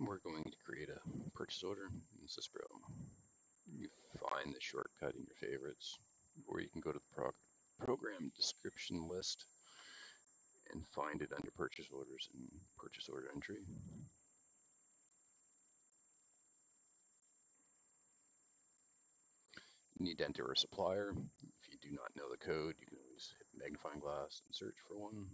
we're going to create a purchase order in SysPro. You find the shortcut in your favorites, or you can go to the prog program description list and find it under purchase orders and purchase order entry. You need to enter a supplier. If you do not know the code, you can always hit magnifying glass and search for one.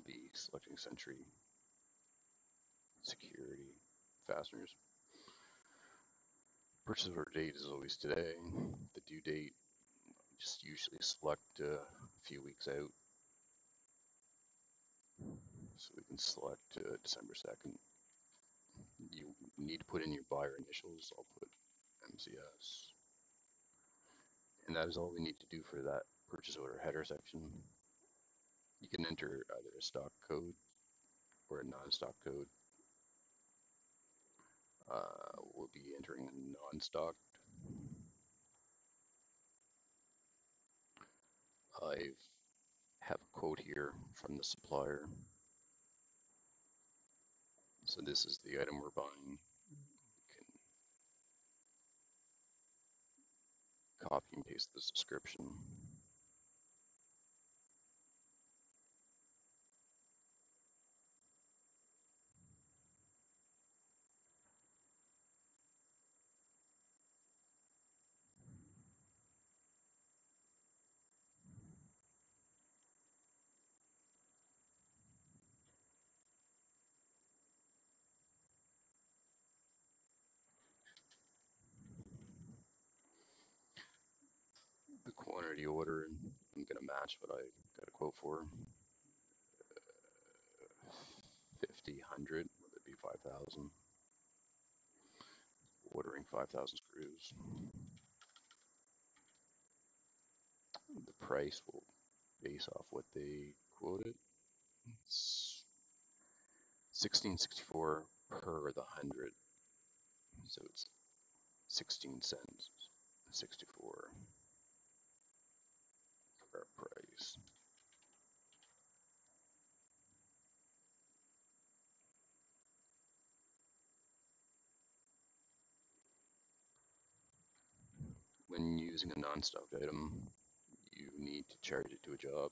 I'll be selecting Century Security Fasteners. Purchase order date is always today. The due date, just usually select a few weeks out. So we can select uh, December 2nd. You need to put in your buyer initials. I'll put MCS. And that is all we need to do for that purchase order header section. You can enter either a stock code or a non-stock code. Uh, we'll be entering a non-stock. I have a quote here from the supplier. So this is the item we're buying. You can copy and paste the description. The order and I'm gonna match what I got a quote for. Uh, 50, 100, would it be 5,000? Ordering 5,000 screws. The price will base off what they quoted. It's 1664 per the 100. So it's 16 cents, 64 for price. When using a non-stock item, you need to charge it to a job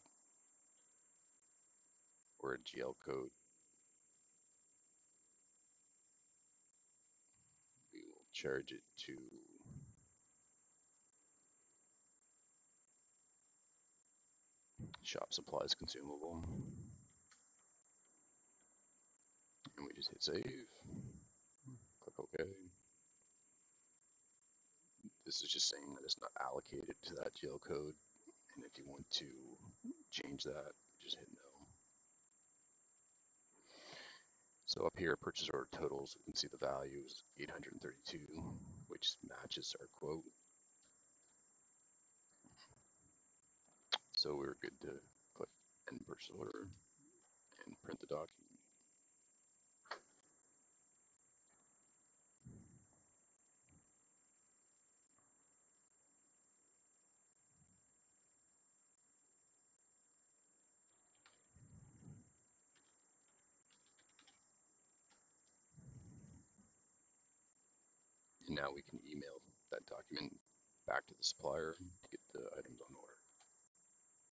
or a GL code. We will charge it to shop supplies consumable. And we just hit save. Click OK. This is just saying that it's not allocated to that GL code. And if you want to change that, just hit no. So up here, purchase order totals, we can see the value is 832, which matches our quote. So we're good to click end purchase order and print the document. And now we can email that document back to the supplier to get